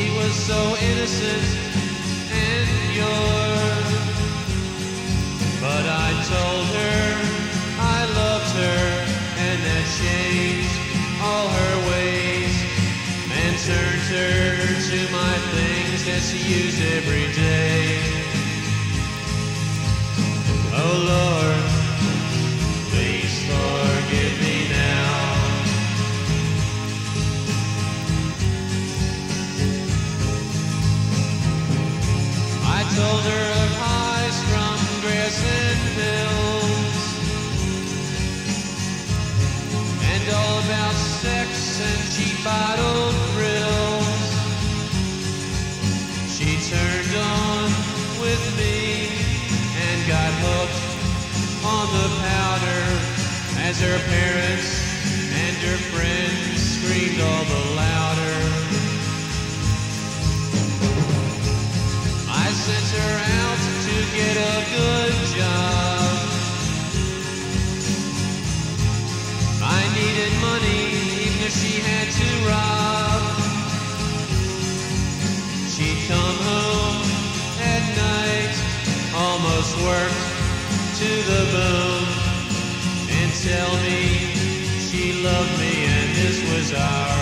She was so innocent and pure. But I told her I loved her and that changed all her ways and turned her to my things that she used every day. Oh Lord, Her of highs from and hills and all about sex and cheap bottle thrills. She turned on with me and got hooked on the powder as her parents worked to the bone, and tell me she loved me and this was our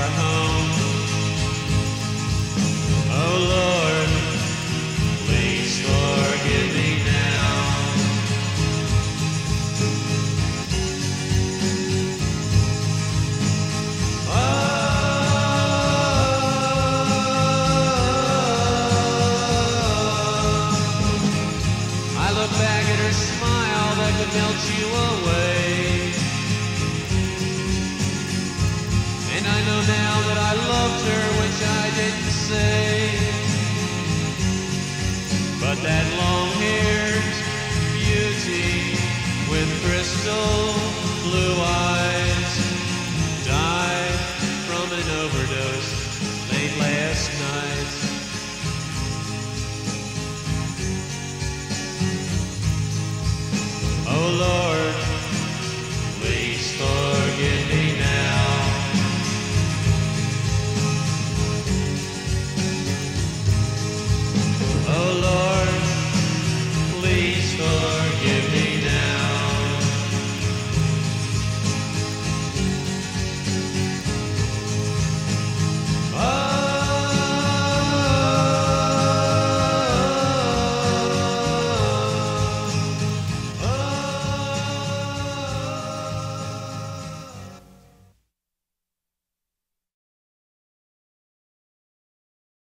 back at her smile that could melt you away. And I know now that I